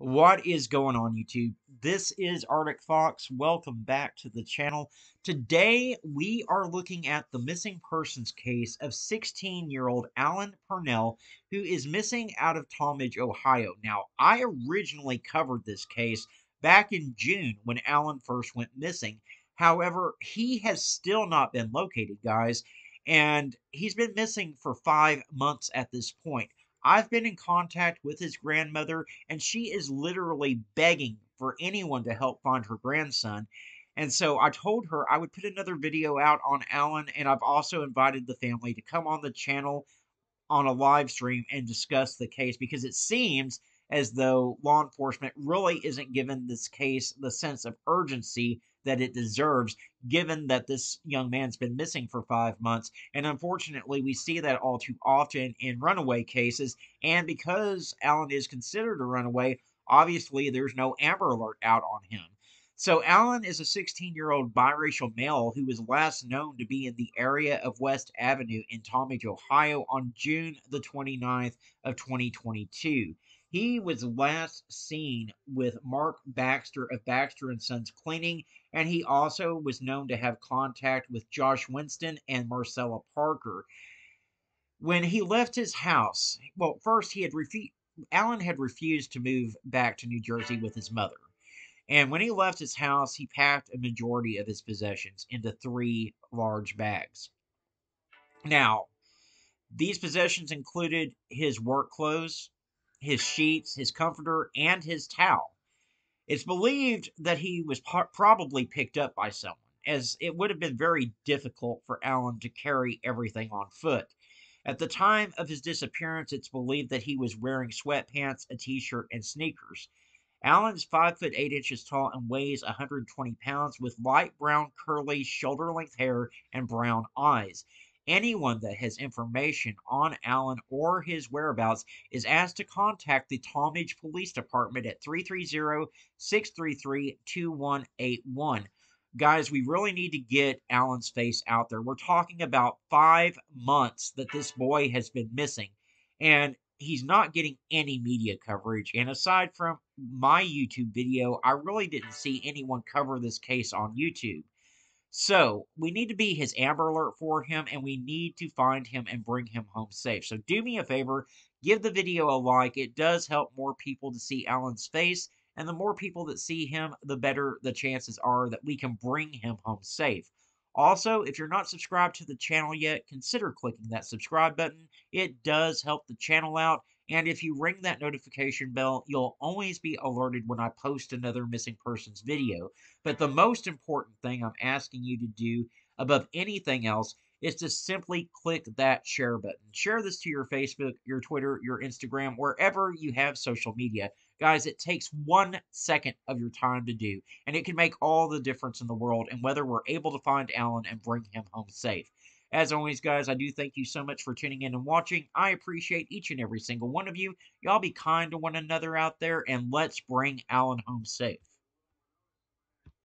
What is going on YouTube? This is Arctic Fox. Welcome back to the channel. Today we are looking at the missing persons case of 16-year-old Allen Purnell who is missing out of Tallmadge, Ohio. Now, I originally covered this case back in June when Allen first went missing. However, he has still not been located, guys, and he's been missing for 5 months at this point. I've been in contact with his grandmother, and she is literally begging for anyone to help find her grandson. And so I told her I would put another video out on Allen, and I've also invited the family to come on the channel on a live stream and discuss the case because it seems as though law enforcement really isn't giving this case the sense of urgency that it deserves, given that this young man's been missing for five months. And unfortunately, we see that all too often in runaway cases. And because Allen is considered a runaway, obviously there's no Amber Alert out on him. So Allen is a 16-year-old biracial male who was last known to be in the area of West Avenue in Tallmadge, Ohio on June the 29th of 2022. He was last seen with Mark Baxter of Baxter and Sons Cleaning, and he also was known to have contact with Josh Winston and Marcella Parker. When he left his house, well, first he had refused. Allen had refused to move back to New Jersey with his mother. And when he left his house, he packed a majority of his possessions into three large bags. Now, these possessions included his work clothes, his sheets, his comforter, and his towel. It's believed that he was probably picked up by someone, as it would have been very difficult for Allen to carry everything on foot. At the time of his disappearance, it's believed that he was wearing sweatpants, a t shirt, and sneakers. Allen's 5 foot 8 inches tall and weighs 120 pounds with light brown curly shoulder length hair and brown eyes. Anyone that has information on Allen or his whereabouts is asked to contact the Tallmadge Police Department at 330-633-2181. Guys, we really need to get Allen's face out there. We're talking about five months that this boy has been missing, and he's not getting any media coverage. And aside from my YouTube video, I really didn't see anyone cover this case on YouTube. So we need to be his Amber Alert for him, and we need to find him and bring him home safe. So do me a favor, give the video a like. It does help more people to see Allen's face, and the more people that see him, the better the chances are that we can bring him home safe. Also, if you're not subscribed to the channel yet, consider clicking that subscribe button. It does help the channel out, and if you ring that notification bell, you'll always be alerted when I post another missing persons video. But the most important thing I'm asking you to do above anything else is to simply click that share button. Share this to your Facebook, your Twitter, your Instagram, wherever you have social media. Guys, it takes one second of your time to do, and it can make all the difference in the world and whether we're able to find Allen and bring him home safe. As always, guys, I do thank you so much for tuning in and watching. I appreciate each and every single one of you. Y'all be kind to one another out there, and let's bring Allen home safe.